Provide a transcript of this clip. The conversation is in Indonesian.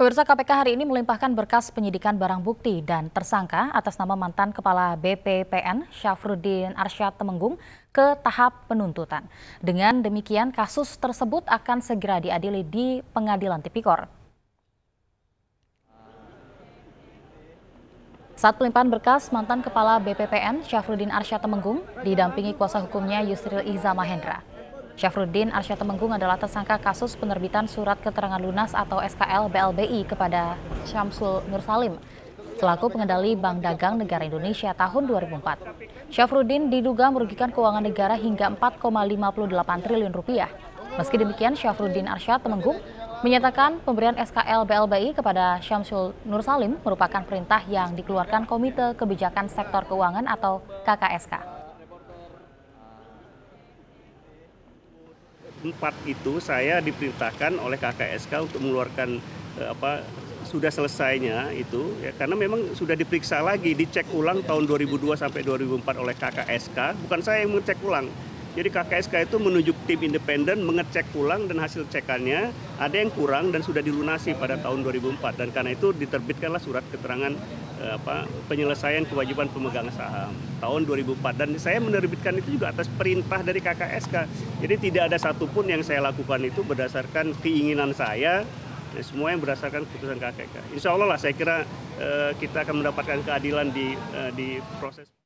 Pemirsa KPK hari ini melimpahkan berkas penyidikan barang bukti dan tersangka atas nama mantan Kepala BPPN Syafruddin Arsyad Temenggung ke tahap penuntutan. Dengan demikian kasus tersebut akan segera diadili di Pengadilan Tipikor. Saat pelimpahan berkas, mantan Kepala BPPN Syafruddin Arsyad Temenggung didampingi kuasa hukumnya Yusril Iza Mahendra. Syafruddin Arsyad Temenggung adalah tersangka kasus penerbitan surat keterangan lunas atau SKL BLBI kepada Syamsul Nur Salim selaku pengendali Bank Dagang Negara Indonesia tahun 2004. Syafruddin diduga merugikan keuangan negara hingga 4,58 triliun rupiah. Meski demikian, Syafruddin Arsyad Temenggung menyatakan pemberian SKL BLBI kepada Syamsul Nur Salim merupakan perintah yang dikeluarkan Komite Kebijakan Sektor Keuangan atau KKSK. Empat itu saya diperintahkan oleh KKSK untuk mengeluarkan eh, apa sudah selesainya itu ya karena memang sudah diperiksa lagi dicek ulang tahun 2002 sampai 2004 oleh KKSK bukan saya yang mengecek ulang jadi KKSK itu menunjuk tim independen mengecek ulang dan hasil cekannya ada yang kurang dan sudah dilunasi pada tahun 2004 dan karena itu diterbitkanlah surat keterangan eh, apa penyelesaian kewajiban pemegang saham tahun 2004 dan saya menerbitkan itu juga atas perintah dari KKSK. Jadi tidak ada satupun yang saya lakukan itu berdasarkan keinginan saya ya, semua yang berdasarkan keputusan KKK. Insya Allah lah saya kira eh, kita akan mendapatkan keadilan di, eh, di proses.